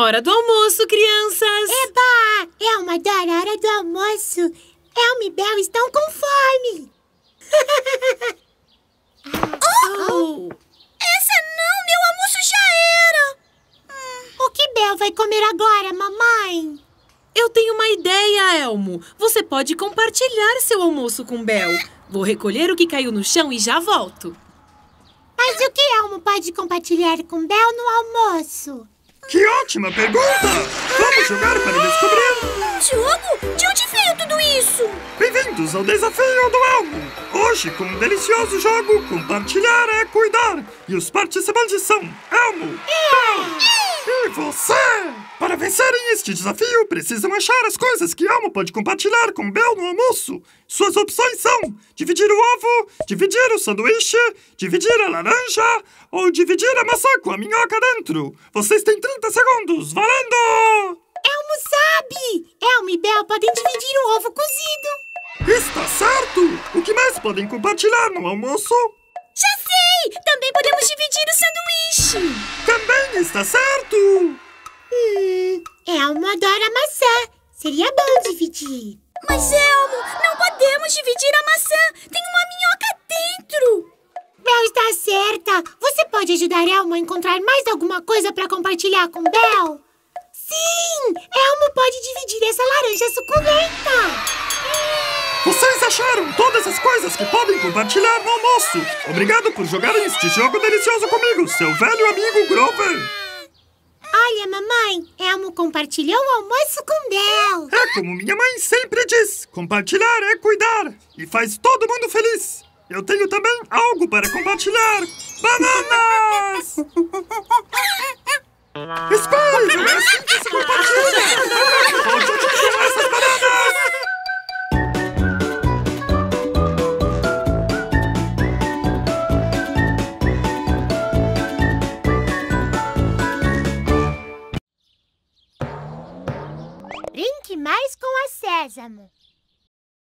Hora do almoço, crianças! Eba! É uma adora a hora do almoço. Elma e Bel estão com fome. Oh! Essa não, meu almoço já era. O que Bel vai comer agora, mamãe? Eu tenho uma ideia, Elmo. Você pode compartilhar seu almoço com Bel. Vou recolher o que caiu no chão e já volto. Mas o que Elmo pode compartilhar com Bel no almoço? Que ótima pergunta! Vamos jogar para descobrir! Diogo, de onde veio tudo isso? Bem-vindos ao desafio do Elmo! Hoje, com um delicioso jogo, compartilhar é cuidar! E os participantes são Elmo, e você! Para vencerem este desafio, precisam achar as coisas que Elmo pode compartilhar com Bel no almoço. Suas opções são dividir o ovo, dividir o sanduíche, dividir a laranja ou dividir a maçã com a minhoca dentro. Vocês têm 30 segundos, valendo! Elmo sabe! Elmo e Bel podem dividir o ovo cozido. Está certo! O que mais podem compartilhar no almoço? Já sei! Também podemos dividir o sanduíche. Também está certo! Hum, Elmo adora maçã. Seria bom dividir. Mas, Elmo, não podemos dividir a maçã. Tem uma minhoca dentro. Bel está certa. Você pode ajudar Elmo a encontrar mais alguma coisa para compartilhar com Bel? Sim! Elmo pode dividir essa laranja suculenta. Todas as coisas que podem compartilhar no almoço! Obrigado por jogarem este jogo delicioso comigo, seu velho amigo Grover! Olha, mamãe, Elmo compartilhou o almoço com Bel. É como minha mãe sempre diz: compartilhar é cuidar e faz todo mundo feliz. Eu tenho também algo para compartilhar: bananas! Espere, é assim Brinque mais com a Sésamo.